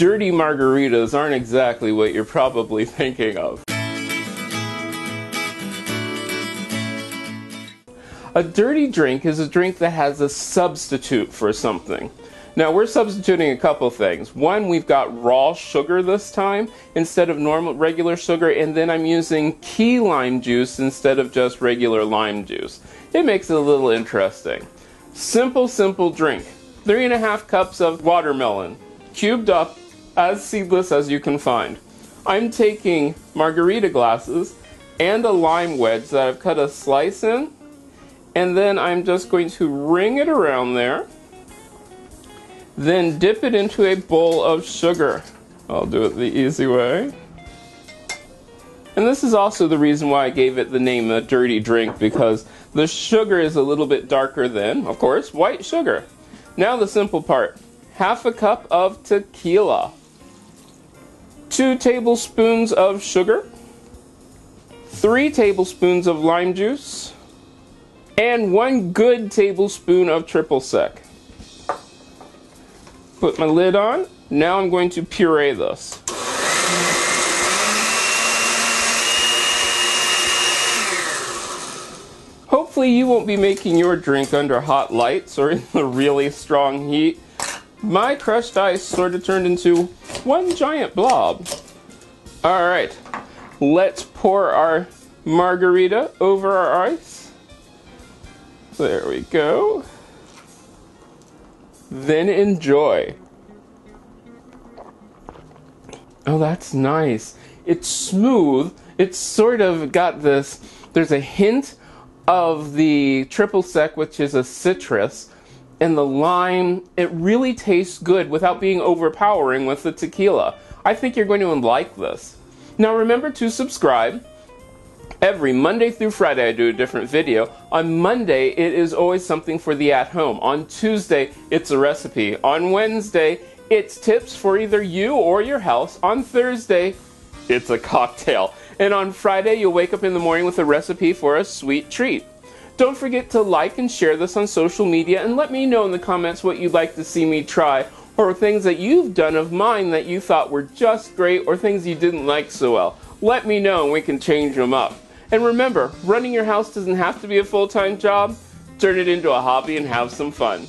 dirty margaritas aren't exactly what you're probably thinking of. A dirty drink is a drink that has a substitute for something. Now we're substituting a couple things. One, we've got raw sugar this time instead of normal regular sugar, and then I'm using key lime juice instead of just regular lime juice. It makes it a little interesting. Simple, simple drink. Three and a half cups of watermelon, cubed up, as seedless as you can find. I'm taking margarita glasses and a lime wedge that I've cut a slice in and then I'm just going to ring it around there. Then dip it into a bowl of sugar. I'll do it the easy way. And this is also the reason why I gave it the name a dirty drink because the sugar is a little bit darker than, of course, white sugar. Now the simple part. Half a cup of tequila. Two tablespoons of sugar. Three tablespoons of lime juice and one good tablespoon of triple sec. Put my lid on. Now I'm going to puree this. Hopefully you won't be making your drink under hot lights or in the really strong heat. My crushed ice sort of turned into one giant blob. Alright, let's pour our margarita over our ice. There we go. Then enjoy. Oh, that's nice. It's smooth. It's sort of got this, there's a hint of the triple sec, which is a citrus, and the lime. It really tastes good without being overpowering with the tequila. I think you're going to like this. Now remember to subscribe Every Monday through Friday, I do a different video. On Monday, it is always something for the at home. On Tuesday, it's a recipe. On Wednesday, it's tips for either you or your house. On Thursday, it's a cocktail. And on Friday, you'll wake up in the morning with a recipe for a sweet treat. Don't forget to like and share this on social media and let me know in the comments what you'd like to see me try or things that you've done of mine that you thought were just great or things you didn't like so well. Let me know and we can change them up. And remember, running your house doesn't have to be a full time job. Turn it into a hobby and have some fun.